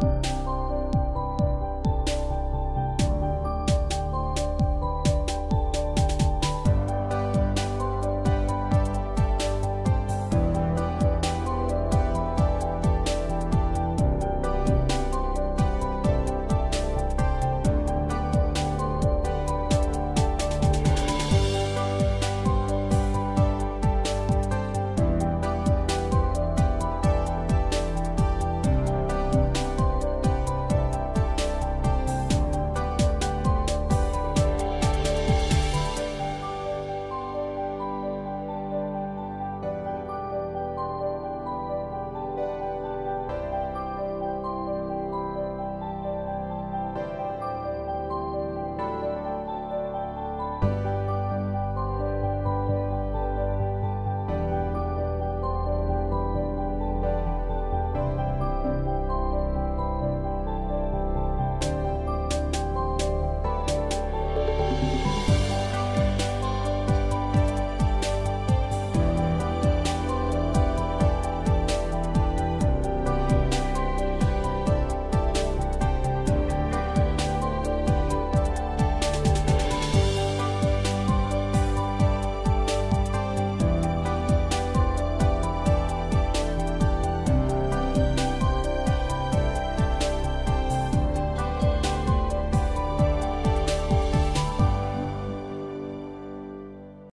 Bye.